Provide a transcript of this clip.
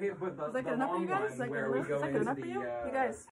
the, Is that the good enough for you guys? Is that good enough? into for you? uh, You guys.